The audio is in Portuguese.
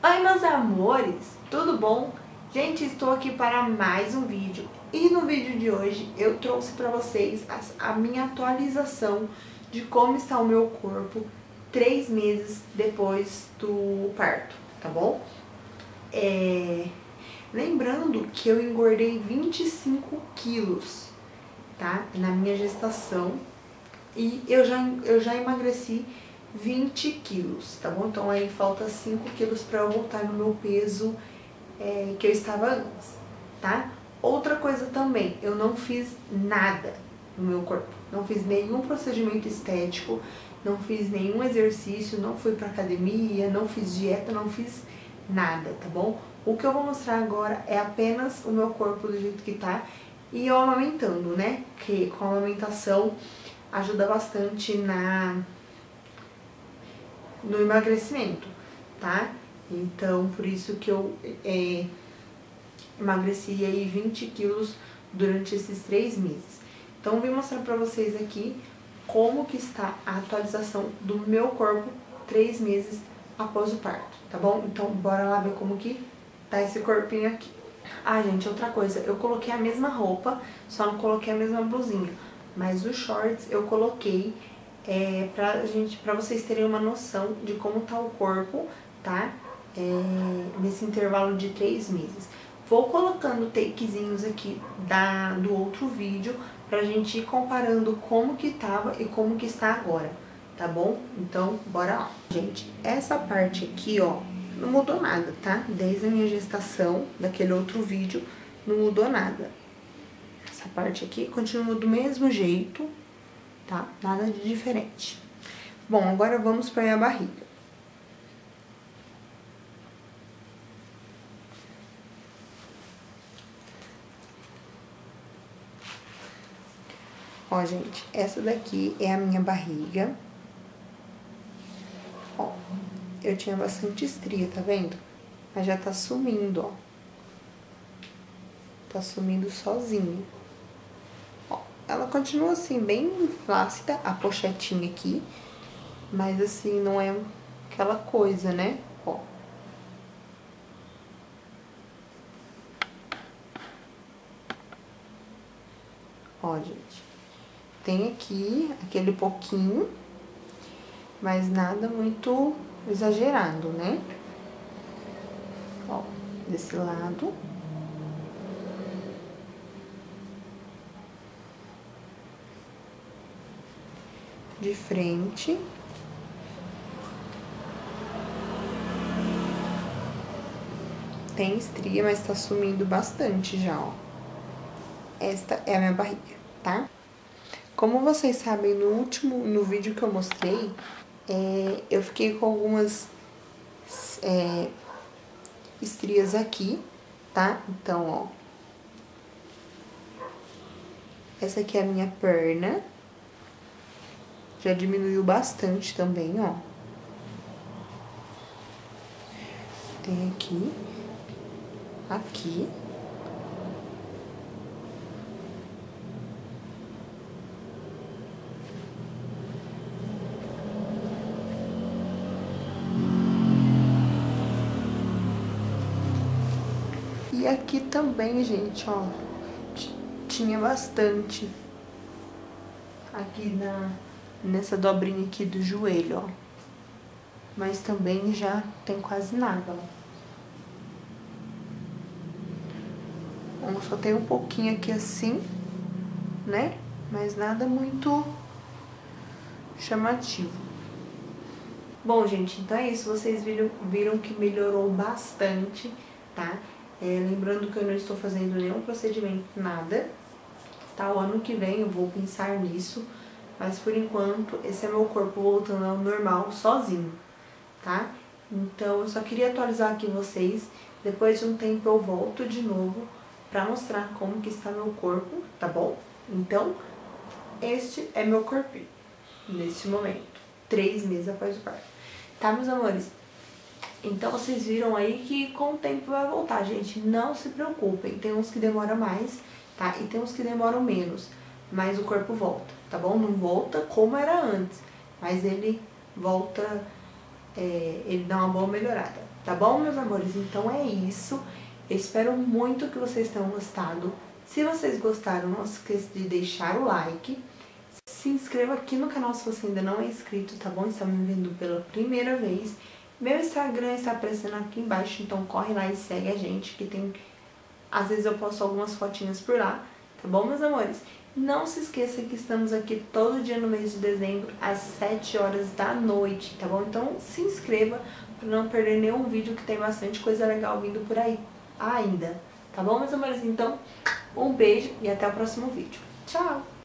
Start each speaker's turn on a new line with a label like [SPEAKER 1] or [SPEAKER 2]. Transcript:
[SPEAKER 1] Oi meus amores, tudo bom? Gente, estou aqui para mais um vídeo e no vídeo de hoje eu trouxe para vocês a, minha atualização de como está o meu corpo três meses depois do parto, tá bom? É... Lembrando que eu engordei 25 quilos, tá? Na minha gestação e eu já, eu já emagreci 20 quilos, tá bom? Então aí falta 5 quilos para eu voltar no meu peso é, que eu estava antes, tá? Outra coisa também, eu não fiz nada no meu corpo. Não fiz nenhum procedimento estético, não fiz nenhum exercício, não fui pra academia, não fiz dieta, não fiz nada, tá bom? O que eu vou mostrar agora é apenas o meu corpo do jeito que tá e eu amamentando, né? Que com a amamentação ajuda bastante na no emagrecimento, tá? Então, por isso que eu é, emagreci aí 20 quilos durante esses três meses. Então, vim mostrar pra vocês aqui como que está a atualização do meu corpo três meses após o parto, tá bom? Então, bora lá ver como que tá esse corpinho aqui. Ah, gente, outra coisa, eu coloquei a mesma roupa, só não coloquei a mesma blusinha. Mas os shorts eu coloquei é, pra, gente, pra vocês terem uma noção de como tá o corpo, tá? É, nesse intervalo de três meses. Vou colocando takezinhos aqui da, do outro vídeo pra gente ir comparando como que tava e como que está agora, tá bom? Então, bora lá. Gente, essa parte aqui, ó, não mudou nada, tá? Desde a minha gestação, daquele outro vídeo, não mudou nada. Essa parte aqui continua do mesmo jeito, tá? Nada de diferente. Bom, agora vamos para a barriga. Ó, gente, essa daqui é a minha barriga. Ó, eu tinha bastante estria, tá vendo? Mas já tá sumindo, ó. Tá sumindo sozinho. Ela continua assim, bem flácida, a pochetinha aqui. Mas assim, não é aquela coisa, né? Ó. Ó, gente. Tem aqui aquele pouquinho, mas nada muito exagerado, né? Ó, desse lado. De frente. Tem estria, mas tá sumindo bastante já, ó. Esta é a minha barriga, tá? Como vocês sabem, no último, no vídeo que eu mostrei, é, eu fiquei com algumas é, estrias aqui, tá? Então, ó. Essa aqui é a minha perna. Já diminuiu bastante também, ó. Tem aqui, aqui. E aqui também, gente, ó, tinha bastante aqui na nessa dobrinha aqui do joelho, ó. Mas também já tem quase nada, ó. Bom, só tem um pouquinho aqui assim, né? Mas nada muito chamativo. Bom, gente, então é isso. Vocês viram, viram que melhorou bastante, tá? É, lembrando que eu não estou fazendo nenhum procedimento, nada. Tá? O ano que vem eu vou pensar nisso mas por enquanto, esse é meu corpo voltando ao normal sozinho, tá? Então, eu só queria atualizar aqui vocês. Depois de um tempo eu volto de novo pra mostrar como que está meu corpo, tá bom? Então, este é meu corpinho, neste momento. Três meses após o parto. Tá, meus amores? Então, vocês viram aí que com o tempo vai voltar, gente. Não se preocupem. Tem uns que demoram mais, tá? E tem uns que demoram menos mas o corpo volta, tá bom? Não volta como era antes, mas ele volta é, ele dá uma boa melhorada. Tá bom, meus amores? Então é isso. Espero muito que vocês tenham gostado. Se vocês gostaram, não esqueça de deixar o like. Se inscreva aqui no canal se você ainda não é inscrito, tá bom? Está me vendo pela primeira vez. Meu Instagram está aparecendo aqui embaixo, então corre lá e segue a gente, que tem... Às vezes eu posto algumas fotinhas por lá, tá bom, meus amores? Não se esqueça que estamos aqui todo dia no mês de dezembro, às 7 horas da noite, tá bom? Então se inscreva para não perder nenhum vídeo que tem bastante coisa legal vindo por aí ainda. Tá bom, meus amores? Então, um beijo e até o próximo vídeo. Tchau!